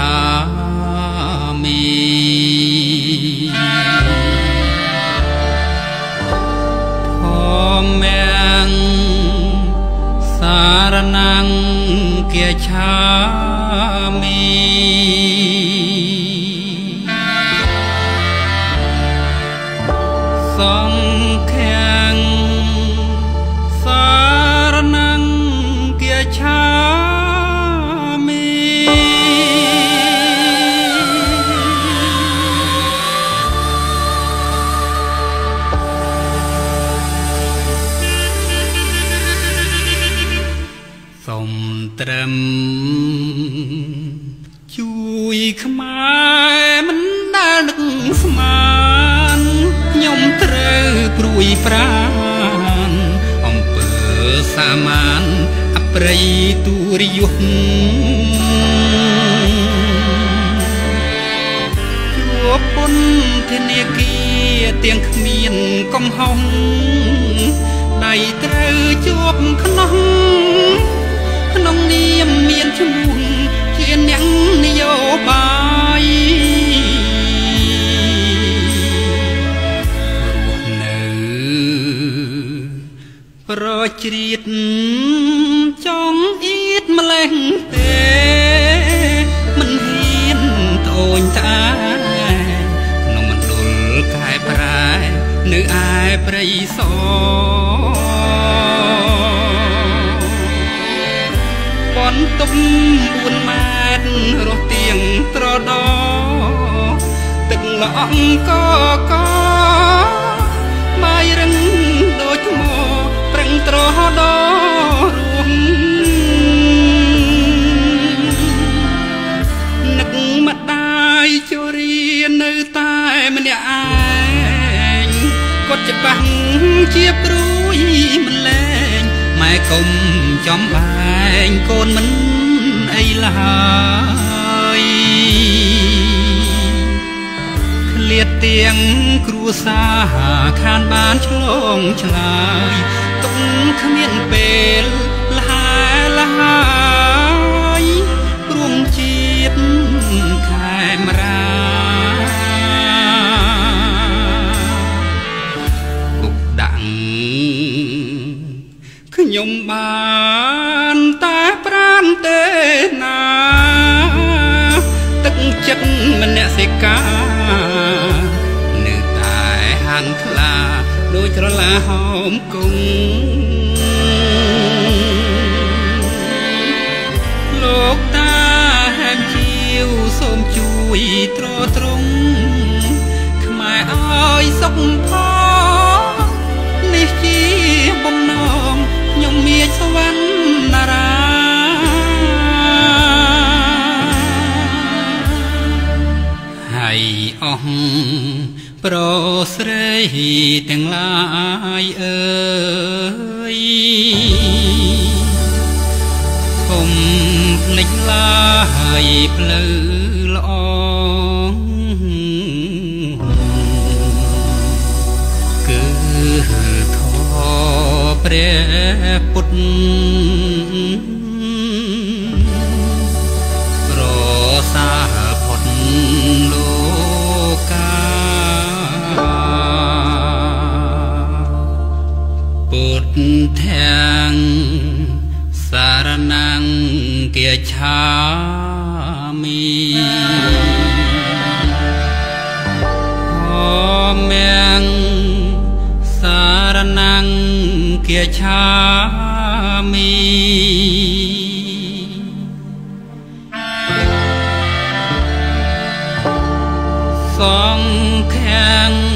សាមីធម្មងសារណងគាឆាមីសង្ឃាំង ត្រឹមជួយខ្មែរមិនដែលនឹកស្មានខ្ញុំត្រូវព្រួយប្រានអំពើសាមានអប្រិយទូរយុទ្ធជួបពុនធនាគារទាំងគ្មានកំហុសដៃត្រូវជួបខ្នោះក្នុងនា មមានឈ្មោះជាអ្នកនយោបាយរស់នៅប្រជ្រៀតចង់អៀតម្លេះទេមិនហ៊ានត្អូញត្អែក្នុងមណ្ឌលកែប្រែ នៅឯព្រៃសប ទប់4ម៉ែត្ររស់ទៀងត្រដោទឹកល្អអង្គកបាយរឹងដូចថ្មប្រឹងត្រដោរួមនឹកម្ដាយជរានៅតែម្នាក់ឯងគាត់ច្បាស់ជាព្រួយមិនលែងម៉ែ កុំចំបែងកូនមិនអីឡើយឃ្លាតទៀងគ្រួសារខានបានឆ្លងឆ្លើយទុកគ្មានពេលលហើលហើយរួមជាតិខែមរាគុកដាក់ខ្ញុំបានតែប្រានទេណា ទឹកចិត្តមនសិកានៅតែហានថ្លាដូចក្រឡាហោមគង់លោកតាហែមជាវសូមជួយត្រត្រង់ខ្មែរឲ្យសុខផង មានសវណ្ណារាហើយអស់ប្រស្រីទាំងឡាយអើយកុំភ្លេចឡើយផ្លូវ ព្រះពុទ្ធប្រសាផុតលោកាពុទ្ធធាងសារណងគាឆាមី ឆាមីសង្ឃាំង